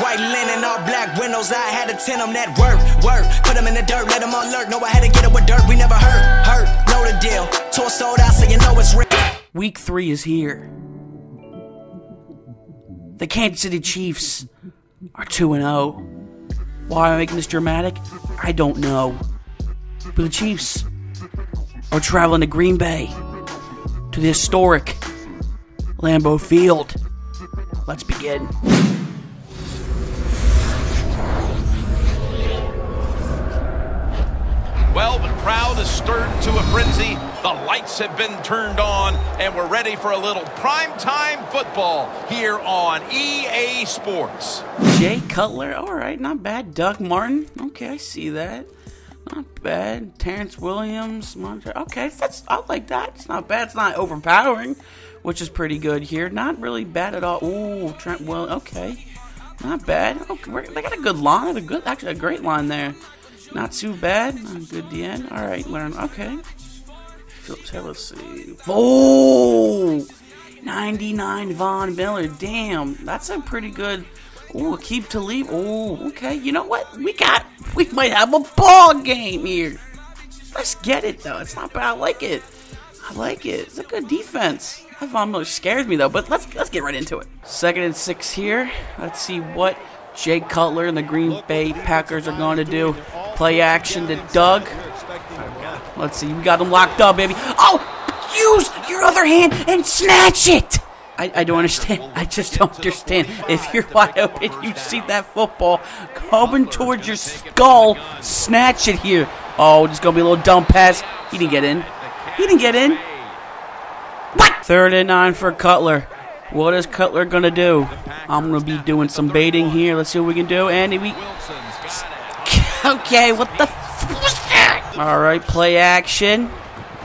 white linen, all black windows. I had to tend them that work, work. Put them in the dirt, let them alert. Know I had to get it with dirt. We never hurt, hurt. Know the deal. Tour sold out, so you know it's real. Week three is here. The Kansas City Chiefs are 2 0. Why am I making this dramatic? I don't know. But the Chiefs are traveling to Green Bay to the historic Lambeau Field. Let's begin. Well, the crowd is stirred to a frenzy. The lights have been turned on, and we're ready for a little primetime football here on EA Sports. Jay Cutler, all right, not bad. Doug Martin, okay, I see that. Not bad. Terrence Williams, okay, that's I like that. It's not bad. It's not overpowering, which is pretty good here. Not really bad at all. Ooh, Trent Will, okay, not bad. Okay, they got a good line. A good, actually, a great line there. Not too bad. Not good DN. All right, learn. Okay. Phillips, see. Oh, 99 Von Miller. Damn, that's a pretty good. Ooh, keep to leave. Oh, okay. You know what? We got. We might have a ball game here. Let's get it though. It's not bad. I like it. I like it. It's a good defense. That Von Miller scares me though. But let's let's get right into it. Second and six here. Let's see what Jay Cutler and the Green Bay Packers are going to do. Play action to Doug. Let's see. We got him locked up, baby. Oh, use your other hand and snatch it. I, I don't understand. I just don't understand. If you're wide open, you see that football coming towards your skull, snatch it here. Oh, just gonna be a little dumb pass. He didn't get in. He didn't get in. What? Third and nine for Cutler. What is Cutler gonna do? I'm gonna be doing some baiting here. Let's see what we can do. And we. Okay, what the? F- was that? All right, play action.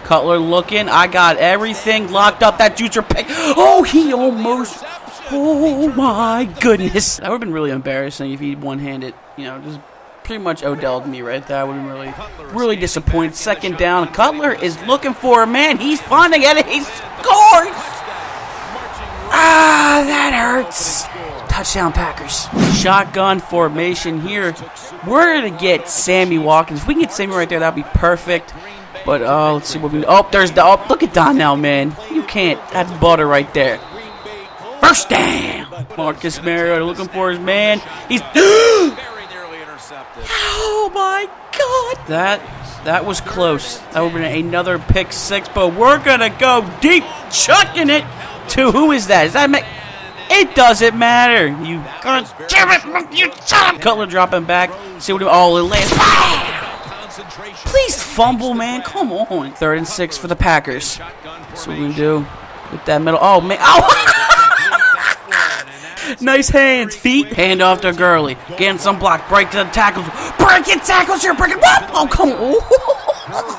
Cutler looking. I got everything locked up. That juicer pick. Oh, he almost. Oh my goodness. That would have been really embarrassing if he one handed. You know, just pretty much Odell'd me right there. I would have been really, really disappointed. Second down. Cutler is looking for a man. He's finding it. He scores. Ah, that hurts. Touchdown Packers. Shotgun formation here. We're going to get Sammy Watkins. If we can get Sammy right there, that would be perfect. But uh, let's see what we Oh, there's the. Oh, look at Donnell, man. You can't. That's butter right there. First down. Marcus Mariota looking for his man. He's. Oh my God! That that was close. That would have been another pick six, but we're gonna go deep, chucking it to who is that? Is that Mac? It doesn't matter. You God damn it! You son Cutler dropping back. See what? he- Oh, it lands. Please fumble, man. Come on. Third and six for the Packers. That's what we do with that middle. Oh man. Oh. Nice hands, feet. Hand off to Gurley. Getting some block. Break the tackles. Breaking tackles here. Breaking. Oh, come on.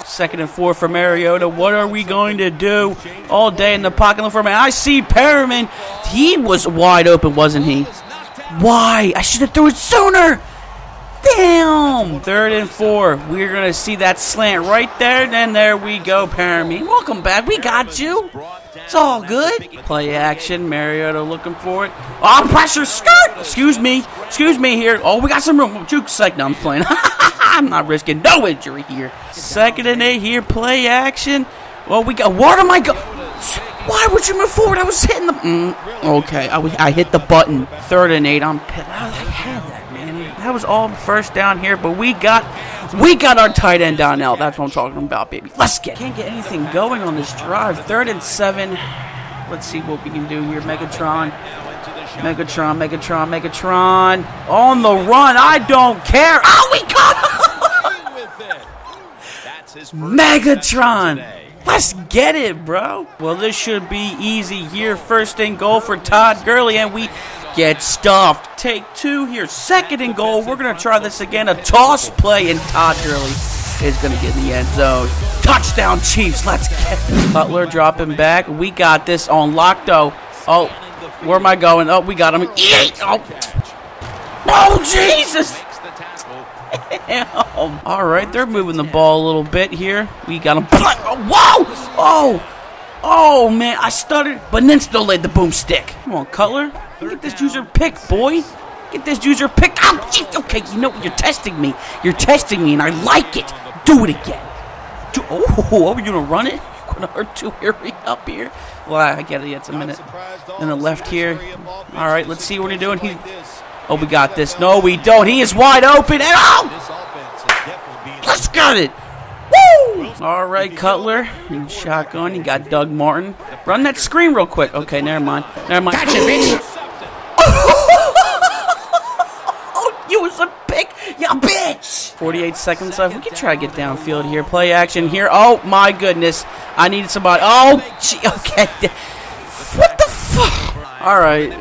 Second and four for Mariota. What are we going to do all day in the pocket for me? I see Perriman. He was wide open, wasn't he? Why? I should have threw it sooner. Damn! Third and four. We're going to see that slant right there. Then there we go, Perriman. Welcome back. We got you. It's all good. Play action. Mariota looking for it. Oh, pressure. Skirt. Excuse me. Excuse me here. Oh, we got some room. Juke psych. No, I'm playing. I'm not risking no injury here. Second and eight here. Play action. Well, we got. What am I go? Why would you move forward? I was hitting the. Mm, okay, I, was, I hit the button. Third and eight. I'm. I had that, man. That was all first down here, but we got. We got our tight end down now. That's what I'm talking about, baby. Let's get. Can't get anything going on this drive. Third and seven. Let's see what we can do here. Megatron. Megatron, Megatron, Megatron. On the run. I don't care. Oh, we got him! with it. That's his first Megatron. Let's get it, bro. Well, this should be easy here. First and goal for Todd Gurley, and we get stuffed. Take two here. Second and goal. We're going to try this again. A toss play, and Todd Gurley is going to get in the end zone. Touchdown, Chiefs. Let's get it. Cutler dropping back. We got this on lock, though. Oh, where am I going? Oh, we got him. Oh, oh Jesus. Makes the tackle. Damn. All right, they're moving the ball a little bit here. We got him. Whoa! Oh! Oh, man, I stuttered, but then still laid the boomstick. Come on, Cutler. At this user pick, boy. Get this user pick. Oh, okay, you know you're testing me. You're testing me, and I like it. Do it again. Do, oh, are you gonna run it? You're gonna hurt to hurry up here. Well, I get it. It's a minute. And the left here. All right, let's see what he's doing. He. Oh, we got this. No, we don't. He is wide open. And oh, let's get it. Woo! All right, Cutler. Shotgun. You got Doug Martin. Run that screen real quick. Okay, never mind. Never mind. Gotcha, bitch. oh, you was a pick, you bitch. 48 seconds left. We can try to get downfield here. Play action here. Oh my goodness. I needed somebody. Oh, gee, okay. What the fuck? All right.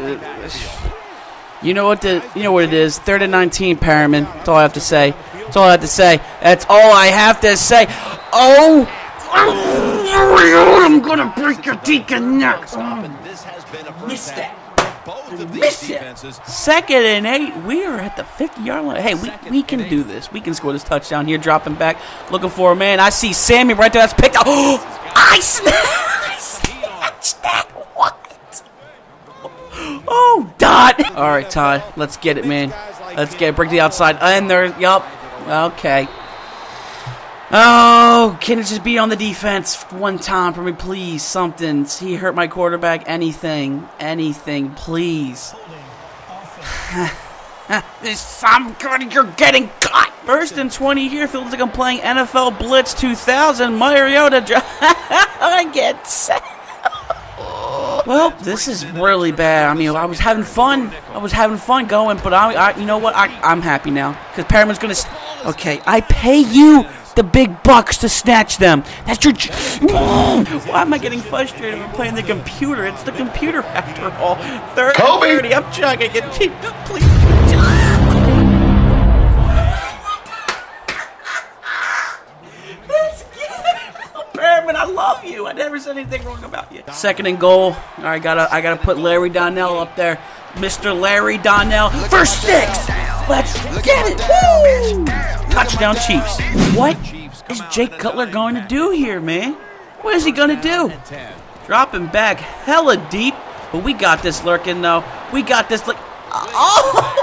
You know what the you know what it is. Third and 19, Perriman. That's all I have to say. That's all I have to say. That's all I have to say. Oh. oh I'm gonna break your deacon neck. Missed that. Miss it. Second and eight. We are at the 50 yard line. Hey, we, we can do this. We can score this touchdown here. Dropping back. Looking for a man. I see Sammy right there. That's picked up. Oh, I snatched that. What? Oh, dot. All right, Todd. Let's get it, man. Let's get it. Break the outside. And there. Yup. Okay. Oh, can it just be on the defense one time for me, please? Something. He hurt my quarterback. Anything. Anything, please. this I'm good. You're getting cut. First and 20 here. Feels like I'm playing NFL Blitz 2000. Mariota. I get. Well, this is really bad. I mean, I was having fun. I was having fun going, but I, I you know what? I, I'm happy now because Perriman's gonna. Okay, I pay you the big bucks to snatch them. That's your. Why am I getting frustrated when playing the computer? It's the computer after all. 30, Kobe. 30. I'm trying to get. Please. Love you. I never said anything wrong about you. Second and goal. All right, gotta I gotta put Larry Donnell up there. Mr. Larry Donnell for six. Let's get it. Woo! Touchdown Chiefs. What is Jake Cutler going to do here, man? What is he going to do? Dropping back hella deep. But we got this lurking, though. We got this. Look. Oh!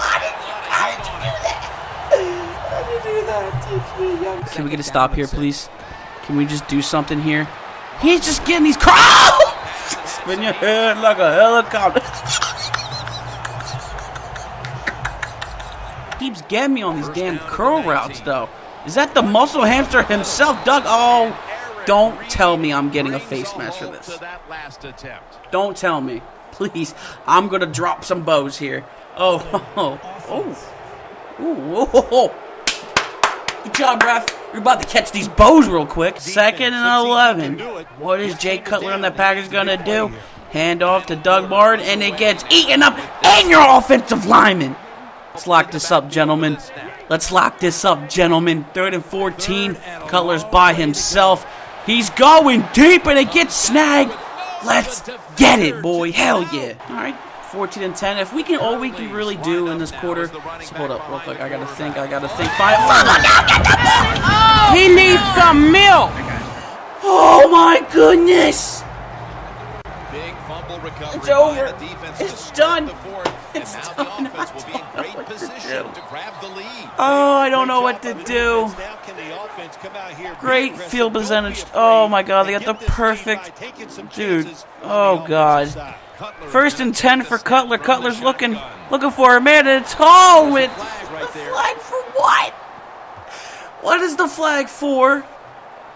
How did you, how did you do that? How did you do that? Teach me, young Can we get a stop here, please? Can we just do something here? He's just getting these. Oh! Spin your head like a helicopter. keeps getting me on these damn curl routes, though. Is that the muscle hamster himself, Doug? Oh, don't tell me I'm getting a face mask for this. Don't tell me. Please, I'm going to drop some bows here. Oh, oh, oh. Ooh, oh, oh. Good job, ref. You're about to catch these bows real quick. Second and 11. What is Jake Cutler and the Packers going to do? Hand off to Doug Martin, and it gets eaten up, and your offensive lineman. Let's lock this up, gentlemen. Let's lock this up, gentlemen. Third and 14. Cutler's by himself. He's going deep and it gets snagged. Let's get it, boy. Hell yeah. All right. 14 and 10. If we can, all we can really do in this quarter. So hold up, real quick. I gotta think. I gotta think. Five. Oh, he needs some milk. Oh my goodness! Big fumble recovery It's over. the defense It's to done. start the fourth. It's done. the offense will be in I don't know what to do. grab the lead. Oh, I don't know what to do. Great field percentage. Oh my god, they got the perfect. Dude. Oh god. First and 10 for Cutler. Cutler's looking looking for a man, and it's home. It's the flag for what? What is the flag for?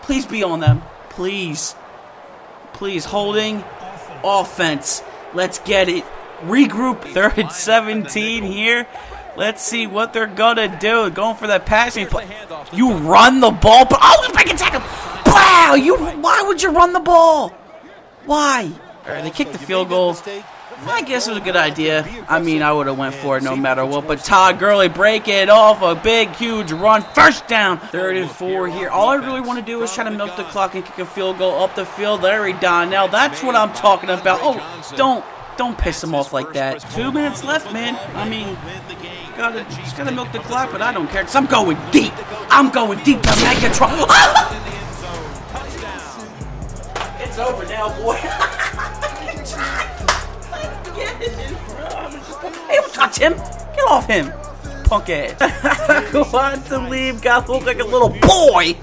Please be on them. Please. Please. Holding offense. Let's get it. Regroup. Third and 17 here. Let's see what they're gonna do. Going for that passing play. You run the ball, but oh, break a tackle. Wow! You. Why would you run the ball? Why? They kicked the field goal. I guess it was a good idea. I mean, I would have went for it no matter what. But Todd Gurley break it off a big, huge run, first down, third and four here. All I really want to do is try to milk the clock and kick a field goal up the field. Larry Donnell, that's what I'm talking about. Oh, don't, don't piss him off like that. Two minutes left, man. I mean, gotta, just gotta milk the clock, but I don't care. Cause I'm going deep. I'm going deep to Megatron. it's over now, boy. Hey, don't touch him! Get off him. Punk ass. Quantum leave. Got look like a little boy.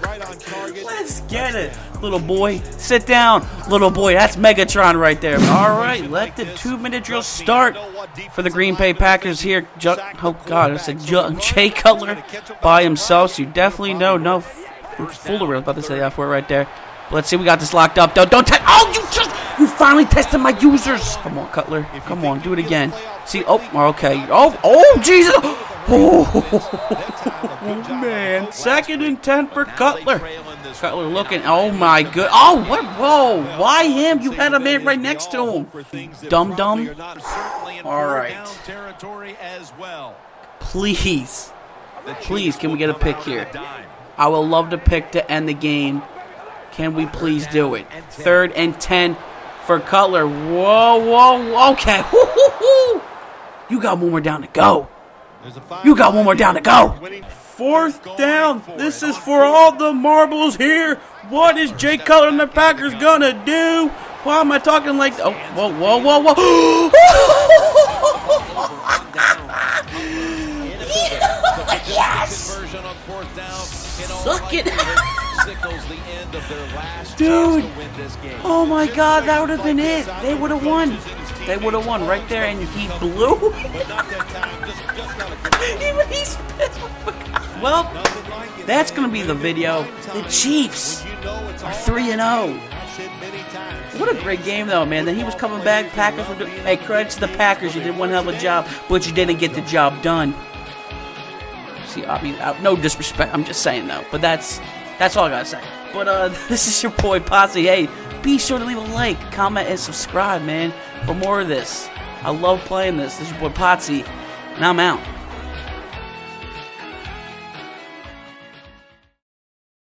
Let's get it. Little boy, sit down. Little boy, that's Megatron right there. All right, let the two-minute drill start for the Green Bay Packers here. Ju oh, God, I said Ju Jay Cutler by himself, so you definitely know. No, foolery. I was about to say that for right there. Let's see, we got this locked up. Don't, don't test. Oh, you just, you finally tested my users. Come on, Cutler. Come on, do it again. See, oh, okay. Oh, oh, Jesus. Oh, man. Second and ten for Cutler. Cutler looking. Oh my good. Oh what? Whoa! Why him? You had a man right next to him. Dum dum. All right. Please, please, can we get a pick here? I would love to pick to end the game. Can we please do it? Third and ten for Cutler. Whoa, whoa, okay. You got one more down to go. You got one more down to go. Fourth down. This is for all the marbles here. What is Jay Cutler and the Packers gonna do? Why am I talking like? Oh, whoa, whoa, whoa, whoa! yes. Suck it. Dude. Oh my God, that would have been it. They would have won. They would have won right there, and he blew. Even he's pissed. Well, that's going to be the video. The Chiefs are 3 and 0. What a great game, though, man. Then he was coming back. Packers were doing. Hey, credit to the Packers. You did one hell of a job, but you didn't get the job done. See, I mean, no disrespect. I'm just saying, though. But that's that's all I gotta say. But uh, this is your boy Pottsy. Hey, be sure to leave a like, comment, and subscribe, man, for more of this. I love playing this. This is your boy Pottsy, and I'm out.